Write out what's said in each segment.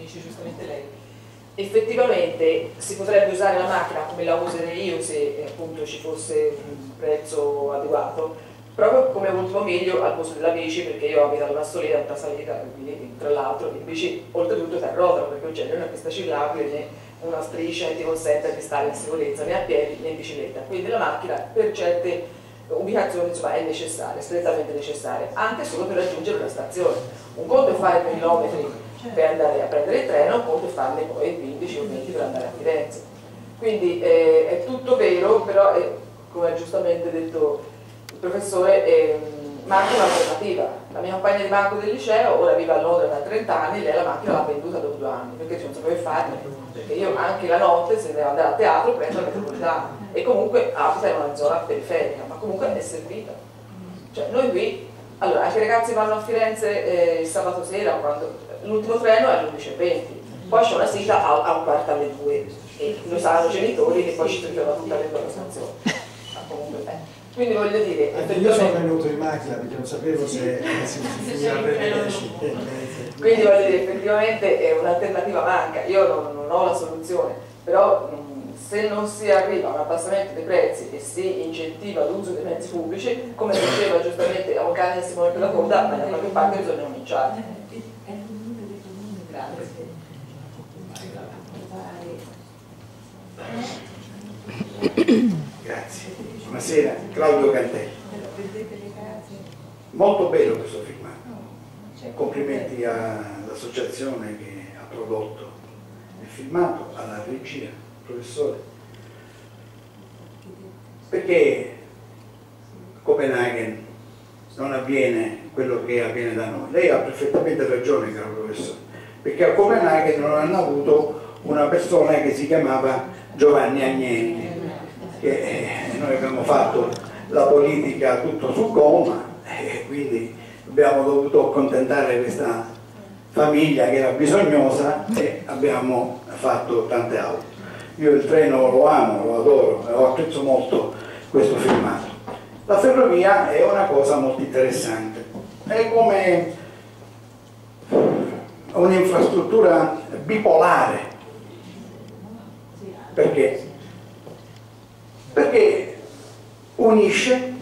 dice giustamente lei. Effettivamente si potrebbe usare la macchina come la userei io se eh, appunto ci fosse un prezzo adeguato, proprio come ultimo meglio al posto della bici perché io abito alla Massolina, alta salita, quindi tra l'altro in bici oltretutto ti arrotano perché non c'è né una pista ciclabile né una striscia che ti consente di stare in sicurezza né a piedi né in bicicletta, quindi la macchina per certe ubicazioni insomma, è necessaria, strettamente necessaria, anche solo per raggiungere una stazione. Un conto è fare chilometri per andare a prendere il treno, è farne poi 15 o 20 per andare a Firenze. Quindi eh, è tutto vero, però è, come ha giustamente detto il professore, eh, manca un'alternativa. La mia compagna di banco del liceo ora vive a Londra da 30 anni, lei la macchina l'ha venduta dopo due anni, perché non sapeva farne, perché io anche la notte se devo andare a teatro prendo la metropolitana e comunque abita in una zona periferica, ma comunque è servita. Cioè noi qui, allora anche i ragazzi vanno a Firenze eh, il sabato sera, l'ultimo treno è alle 11.20, poi c'è una sita a, a un quarto alle 2 e lo sanno i genitori che poi ci troviamo tutta le due alla stazione. Ma comunque, eh. Quindi voglio dire, Anche io sono venuto in macchina perché non sapevo se si finiva per 10. Quindi voglio dire, effettivamente è un'alternativa manca, io non, non ho la soluzione, però se non si arriva a un abbassamento dei prezzi e si incentiva l'uso dei mezzi pubblici, come diceva giustamente Avocani e Simone Pelaconda, ma da qualche parte bisogna cominciare. Grazie. Buonasera, Claudio Cantelli. Molto bello questo filmato. Complimenti all'associazione che ha prodotto il filmato, alla regia professore, perché a Copenaghen non avviene quello che avviene da noi? Lei ha perfettamente ragione, caro professore, perché a Copenaghen non hanno avuto una persona che si chiamava Giovanni Agnelli, che eh, noi abbiamo fatto la politica tutto su gomma e quindi abbiamo dovuto accontentare questa famiglia che era bisognosa e abbiamo fatto tante altre. Io il treno lo amo, lo adoro, lo apprezzo molto questo filmato. La ferrovia è una cosa molto interessante, è come un'infrastruttura bipolare. Perché? Perché unisce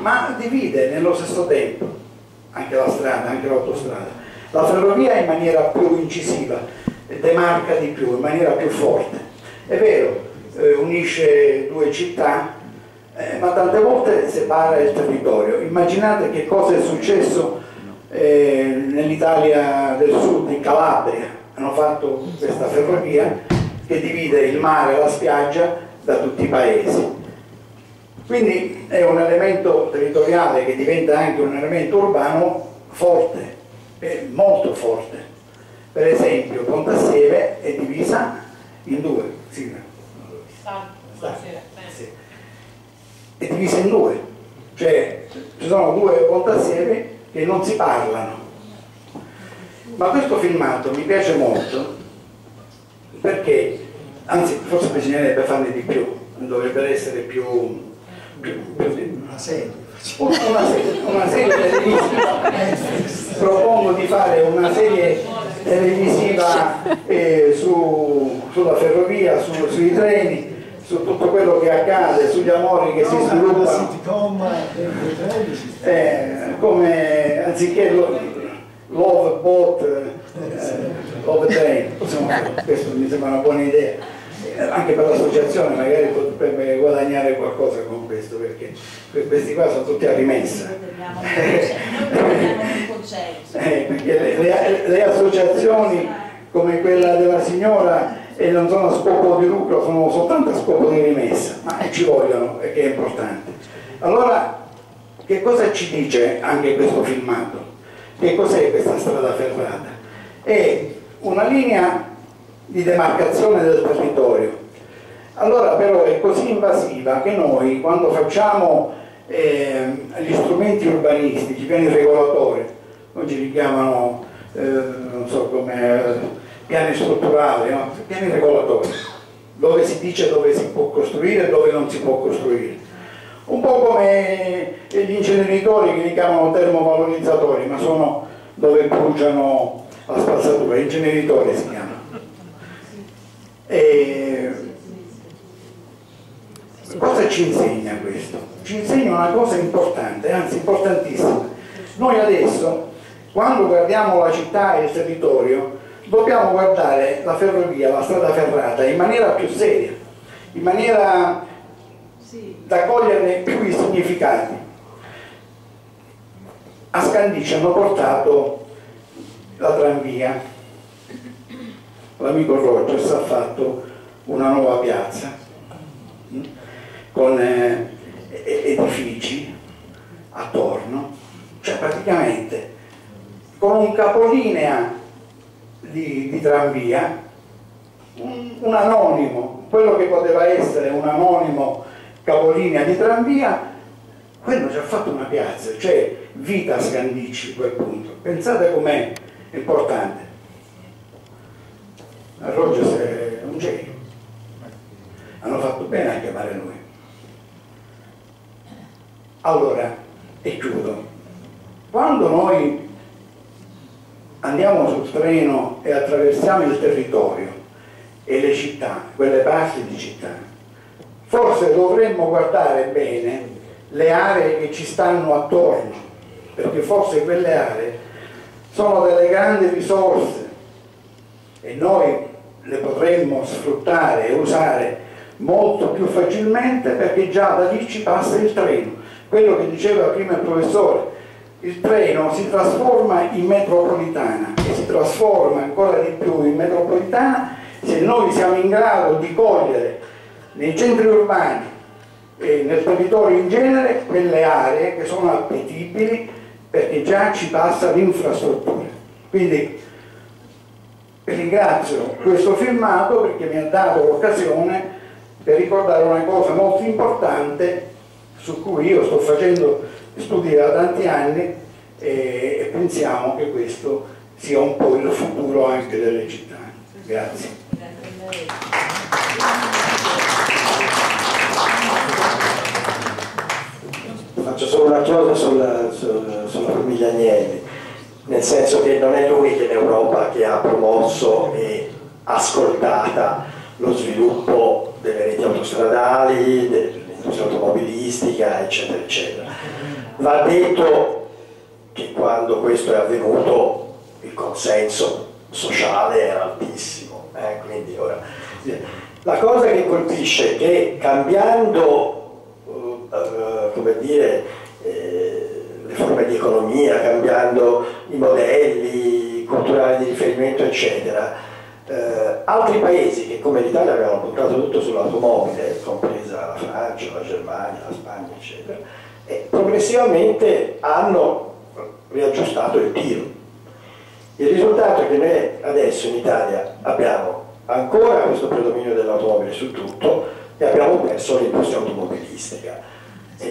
ma divide nello stesso tempo anche la strada, anche l'autostrada. La ferrovia in maniera più incisiva demarca di più, in maniera più forte. È vero, eh, unisce due città, eh, ma tante volte separa il territorio. Immaginate che cosa è successo eh, nell'Italia del sud, in Calabria. Hanno fatto questa ferrovia che divide il mare e la spiaggia da tutti i paesi. Quindi è un elemento territoriale che diventa anche un elemento urbano forte, molto forte. Per esempio, Pontassieve è divisa in due. Sì. Sì. È divisa in due, cioè ci sono due Pontassieve che non si parlano. Ma questo filmato mi piace molto perché, anzi forse bisognerebbe farne di più, dovrebbe essere più, più, più una serie. Una serie, una serie. Propongo di fare una serie televisiva eh, su, sulla ferrovia, su, sui treni, su tutto quello che accade, sugli amori che si sviluppano. Eh, come anziché lo, Love Boat, eh, Love Train, insomma, questo mi sembra una buona idea anche per l'associazione magari potrebbe guadagnare qualcosa con questo perché questi qua sono tutti a rimessa. Eh, perché le, le, le, associazioni come quella della signora e non sono a scopo di lucro sono soltanto a scopo di rimessa ma ci vogliono perché è importante. Allora che cosa ci dice anche questo filmato? Che cos'è questa strada ferrata? È una linea di demarcazione del territorio. Allora però è così invasiva che noi quando facciamo eh, gli strumenti urbanistici, i piani regolatori, oggi li chiamano, eh, non so come, piani strutturali, no? piani regolatori, dove si dice dove si può costruire e dove non si può costruire. Un po' come gli inceneritori che li chiamano termovalorizzatori, ma sono dove bruciano la spazzatura, ingeneritore si chiama. E... Cosa ci insegna questo? Ci insegna una cosa importante, anzi importantissima. Noi adesso, quando guardiamo la città e il territorio, dobbiamo guardare la ferrovia, la strada ferrata in maniera più seria, in maniera da coglierne più i significati. A Scandicci hanno portato la tranvia, l'amico Rogers ha fatto una nuova piazza con eh, edifici attorno, cioè praticamente con un capolinea di, di tranvia, un, un anonimo, quello che poteva essere un anonimo capolinea di tranvia, quello ci ha fatto una piazza, cioè vita Scandicci quel punto. Pensate com'è importante. Rogers è un genio. Hanno fatto bene a chiamare lui. Allora, e chiudo. Quando noi andiamo sul treno e attraversiamo il territorio e le città, quelle parti di città, forse dovremmo guardare bene le aree che ci stanno attorno, perché forse quelle aree sono delle grandi risorse e noi le potremmo sfruttare e usare molto più facilmente perché già da lì ci passa il treno. Quello che diceva prima il professore, il treno si trasforma in metropolitana e si trasforma ancora di più in metropolitana se noi siamo in grado di cogliere nei centri urbani e nel territorio in genere quelle aree che sono appetibili perché già ci passa l'infrastruttura. Quindi ringrazio questo filmato perché mi ha dato l'occasione per ricordare una cosa molto importante su cui io sto facendo studi da tanti anni e pensiamo che questo sia un po' il futuro anche delle città. Grazie. Faccio solo una cosa sulla, sulla, sulla famiglia Agnelli, nel senso che non è l'unica in Europa che ha promosso e ascoltata lo sviluppo delle reti autostradali, dell'industria automobilistica, eccetera, eccetera. Va detto che quando questo è avvenuto il consenso sociale era altissimo, eh? quindi ora... La cosa che colpisce è che cambiando, uh, uh, come dire, eh, le forme di economia, cambiando i modelli culturali di riferimento, eccetera, eh, altri paesi che come l'Italia avevano puntato tutto sull'automobile, compresa la Francia, la Germania, la Spagna, eccetera, e progressivamente hanno riaggiustato il tiro. Il risultato è che noi adesso in Italia abbiamo ancora questo predominio dell'automobile su tutto e abbiamo perso l'industria automobilistica.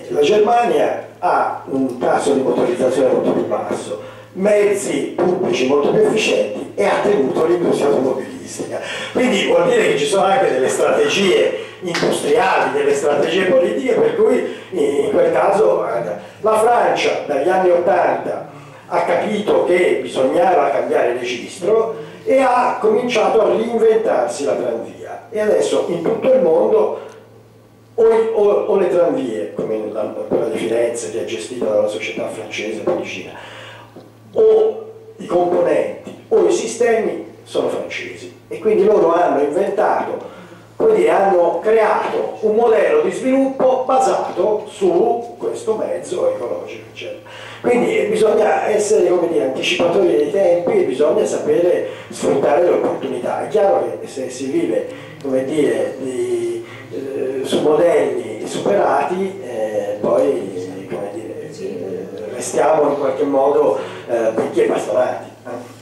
La Germania ha un tasso di motorizzazione molto più basso, mezzi pubblici molto più efficienti e ha tenuto l'industria automobilistica. Quindi vuol dire che ci sono anche delle strategie industriali, delle strategie politiche per cui in quel caso la Francia dagli anni 80 ha capito che bisognava cambiare registro e ha cominciato a reinventarsi la tranvia. E adesso in tutto il mondo o, o, o le tranvie, come la, quella di Firenze che è gestita dalla società francese parigina, o i componenti o i sistemi sono francesi. E quindi loro hanno inventato quindi hanno creato un modello di sviluppo basato su questo mezzo ecologico. Eccetera. Quindi bisogna essere dire, anticipatori dei tempi e bisogna sapere sfruttare le opportunità. È chiaro che se si vive dire, di, eh, su modelli superati, eh, poi dire, eh, restiamo in qualche modo eh, e bastonati. Eh.